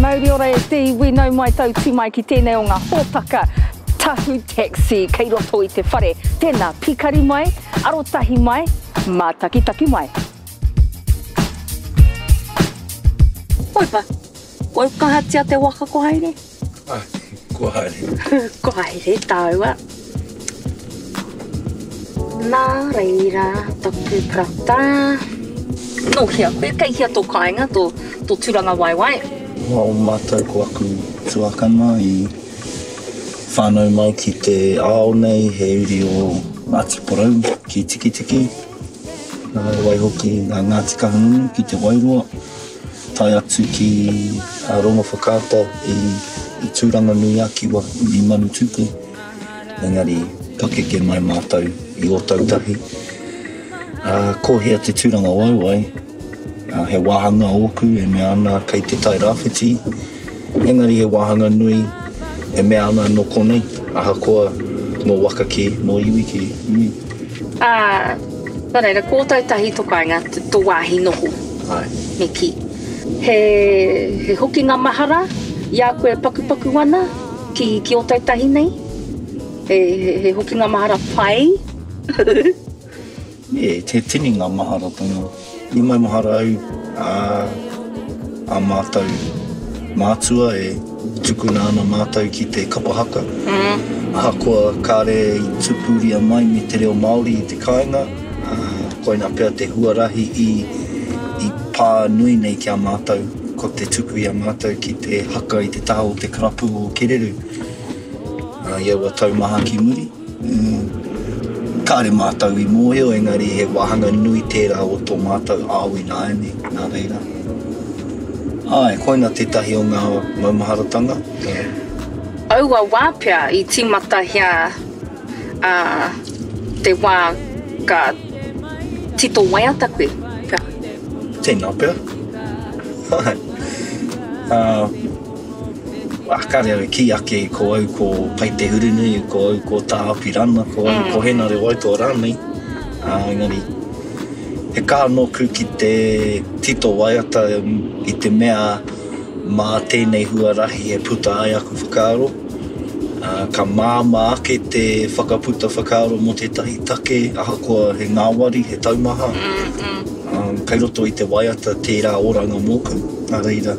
Mauri ora e te iwi, nau mai tau tu mai ki tenei o nga hotaka Tahu Taxi kei roto i te whare, tena pikari mai, arotahi mai, matakitaki mai. Waipa, wau kahatia te waka ko haere? Ah, kua haere. kua haere tāua. Nā reira, taku prata. Nō hea koe, kei hea tō kāinga, tō, tō turanga waewae? Wā o mātou ko aku tuakana i whānau mai ki te ao nei, he uri o Ngāti Porou ki Tikitiki. Nā, waihoki a Ngāti Kahungunu ki Te Wairoa. tae atu ki a Rongowhakaata i Tūranganui-a-Kiwa i Manutūpū, engari pakeke mai mātou i Ōtautahi. Ā, ko hea te tūrangawaewae? He wāhanga ōku e mea ana kei Te Tai Rāwhiti. Engari he wāhanga nui e mea ana nō konei, ahakoa nō waka kē, nō iwi kē, ii. Ā, nō reira, ko tōu tahi tō kāinga, tō wāhi noho. Āe. Me kī, he, he hokinga mahara i a koe e pakupaku ana ki, ki ō tōu tahi nei, he, he, he hokinga mahara pai. E te tini nga mahara tonu. I mai mahara au a a mātou mātua e tukuna ana mātou ki te kapa haka. Ahakoa kāre i tūpūria mai me te reo Māori i te kāinga, koina pea te huarahi i i pā nui nei ki a mātou, ko te tuku i a mātou ki te haka i te taha o te karapu o Kereru i aua taumaha ki muri. Kāre mātou i mōhio engari he wāhanga nui tērā o tō mātou ao ināiane, nā reira. Āe, koina tētahi o ngā maumaharatanga e. Aua wā pea i tīmatahia te wā ka tito waiata koe pea. Tēnā pea. Āe. Akare au e kī ake ko au ko Pai Te Hurunui, ko au ko Tā Apirana, ko au ko Henare Waitoa rānei, ā, engari, he kaha nōku ki te tito waiata i te mea mā tēnei huarahi e puta ai aku whakaaro, ā, ka māmā ake te whakaputa whakaaro mō tētahi take ahakoa he ngāwari, he taumaha, ā, kei roto i te waiata tērā oranga mōku, nā reira.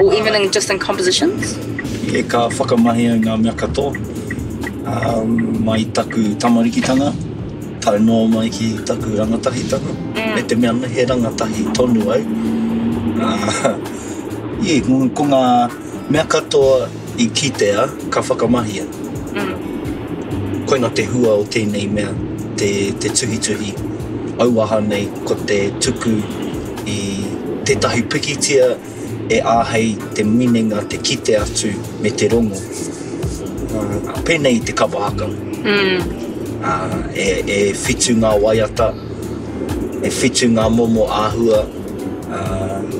Or even in just in compositions? E ka whakamahi au ngā mea katoa. Um, mai taku tamarikitanga, tau noa mai ki taku rangatahitanga, mm. me te mea me he rangatahi tonu au. Uh, yeah, ko ngā mea katoa i kitea ka whakamahia. Koina te hua o tēnei mea, te, te tuhituhi auaha nei, ko te tuku i tētahi pikitia e āhei te minenga te kite atu me te rongo. Ā, pēnei i te kapa haka. Ā, e, e whitu ngā waiata, e whitu ngā momo āhua, ā,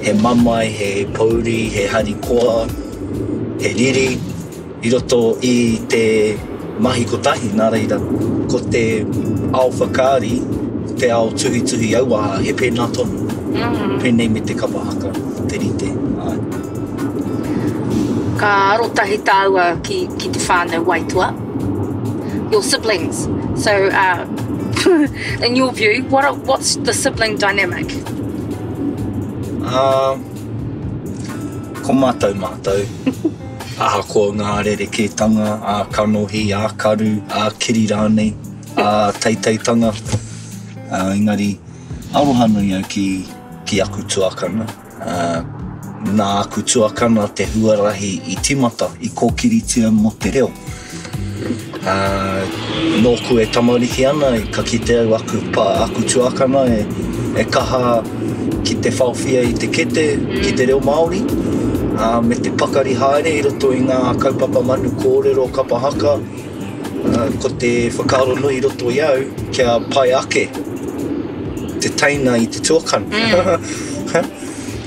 he mamae, he pōuri, he harikoa, he riri i roto i te mahi kotahi, nā reira, ko te ao whakaari, ko te ao tuhituhi auaha, he pēnā tonu. Mm. Pēnei me te kapa haka, te rite. Ai. Ka arotahi tāua ki, ki te whānau waitoa. Your siblings. So, uh, in your view, what are, what's the sibling dynamic? Uh, Ko mātou mātou, ahakoa ngā rerekētanga ā-kanohi, ā-karu, ā-kiri rānei, ā-teiteitanga, ā, engari, aroha nui au ki, ki aku tuakana. Ā, nā aku tuakana te huarahi i tīmata, i kōkiritia mō te reo. Ā, nōku e tamariki ana, ka kite au aku pā, aku tuakana e kaha ki te whaowhia i te kete, ki te reo Māori, ā, me te pakari haere i roto i ngā kaupapa manu kōrero kapa haka, ā, ko te whakaaro nui i roto i au, kia pai ake te teina i te tuakana.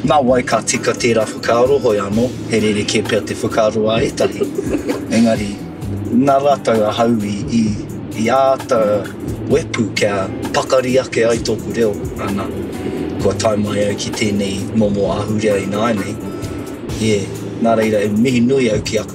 Nā wai ka tika tērā whakaaro hoi anō, he rerekē pea te whakaaro a ētahi. Engari, nā rātou ahau i āta wepu kia pakari ake ai tōku reo, ana, kua tae mai au ki tēnei momo ahurea ināianei, ē, nā reira e mihi nui au ki aku.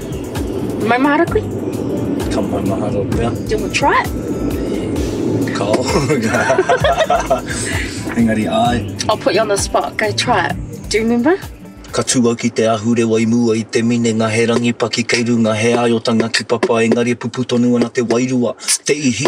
Maumahara kui? Ka maumahara pea. Do you want to try it? Kao. Engari ai. I'll put you on the spot. Go try it. Do you remember? Ka tū au ki te ahurewa i mua i te minenga he rangi paki kei runga he āiotanga ki papa engari e pupū tonu ana te wairua, te ihi,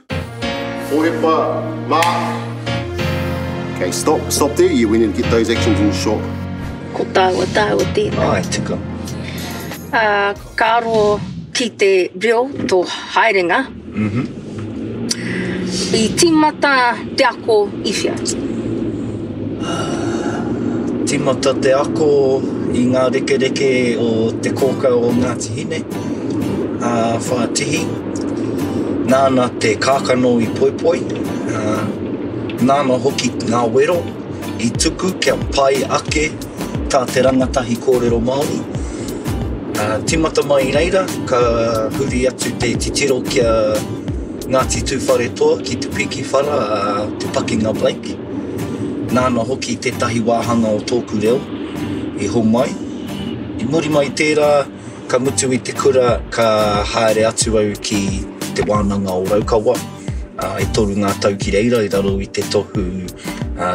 Hohepa, Mark. Okay, stop, stop there. You went and get those actions in short. Ko tāua tāua tēnā. Ai, tika. Uh, ka aro ki te reo, tō haerenga. Mm -hmm. I tīmata te ako i whia? Tīmata te ako i ngā rekereke o te kōkau o Ngāti Hine. Uh, whātihi. Nāna te kākano i poipoi, ā, nāna hoki ngā wero i tuku kia pai ake tā te rangatahi kōrero Māori. Ā, tīmata mai i reira, ka huri atu te titiro ki a Ngāti Tūwharetoa, ki Te Piki Whara a Te Pakenga Blake. Nāna hoki tētahi wāhanga o tōku reo i homai. I muri mai i tērā, Ka mutu i te kura ka haere atu au ki Te Wānanga o Raukawa, e toru ngā tau ki reira i raro i te tohu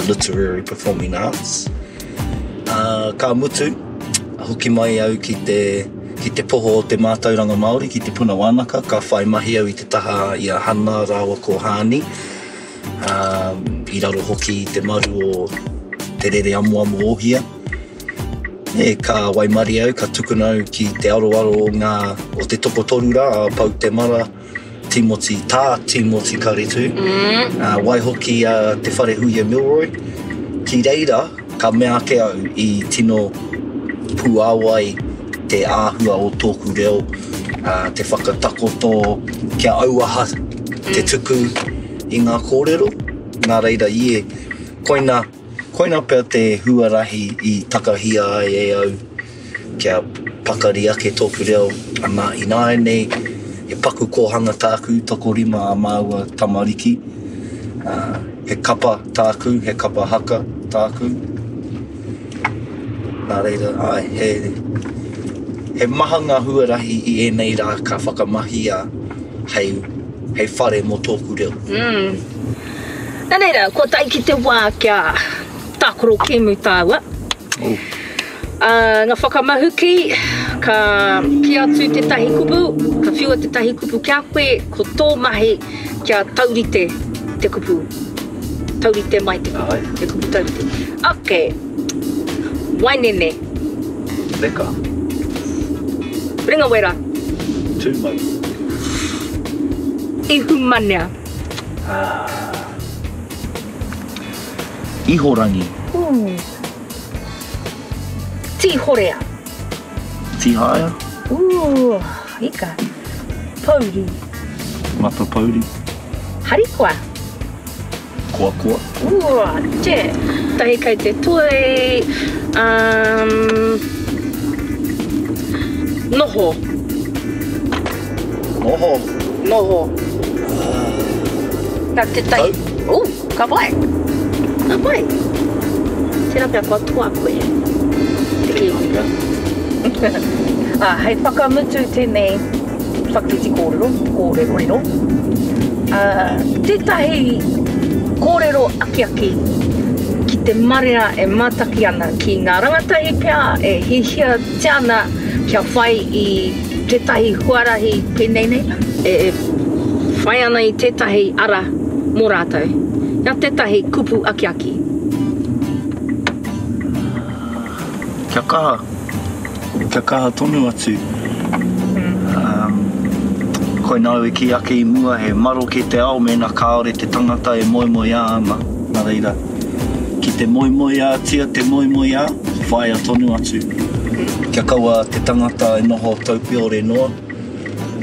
Literary Performing Arts. Ka mutu, hoki mai au ki te ki te poho o te mātauranga Māori ki Te Puna Wānaka, ka whai mahi au i te taha i a Hana rāua ko Haani, i raro hoki i te maru o Te Rere Amoamo Ohia. E ka waimarie au, ka tukuna au ki te aroaro o ngā, o te tokotoru rā, a Pou Temara, Timoti, tā Timoti Karetu, ā, waihoki a Te Wharehuia Milroy. Ki reira, ka mea ake au i tino puāwai te āhua o tōku reo, ā, te whakatakoto kia auaha te tuku i ngā kōrero, nā reira, ie, koina, Koina pea te huarahi i takahia ai e au kia pakari ake tōku reo, ana, ināianei he paku kōhanga tāku, tokorima ā māua tamariki, ā, he kapa tāku, he kapa haka tāku. Nā reira, āe, he, he maha ngā huarahi i ēnei rā ka whakamahia hei, hei whare mō tōku reo. Nā reira, kua tae ki te wā kia tākaro kēmu tāua. Ā, ngā whakamahuki, ka kī atu tētahi kupu, ka whiua tētahi kupu ki a koe, ko tō mahi kia taurite te kupu, taurite mai te kupu, te kupu taurite. Oke, wainene. Reka. Ringawera. Tūmau. Ihumanea. Ihorangi. Tihorea. Tihaia. Ika. Pouri. Matapouri. Harikoa. Koakoa. Che. Tahi kai te toi. Noho. Noho. Noho. Ka te tai. Tau. Uh, ka pai. Ka pai. Tera pia kua tua koe. Te ki. ah, hei whakamutu tēnei whakiti kōrero, kōrero rero. Ah, tētahi kōrero akiaki ki te marea e mātaki ana ki ngā rangatahi pia e hihia tia ana kia whai i Tētahi huarahi pēnei nei e whai ana i tētahi ara mō rātou, kia tētahi kupu akiaki. Kia kaha, kia kaha tonu atu. Koinā au e kī ake i mua he maroke te ao mēnā kāore te tangata e moemoeā ana, nā reira. Ki te moemoeātia te moemoeā, whāia tonu atu. Kia kaua te tangata e noho taupeore noa,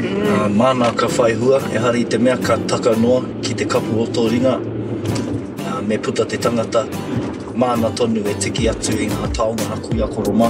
ā, māna ka whai hua, ehara i te mea ka taka noa ki te kapu o tō ringa, ā, me puta te tangata, māna tonu e tiki atu i ngā taonga a Kuia Koromā.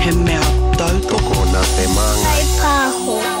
He mea tautoko nā te māngai. Taipāho.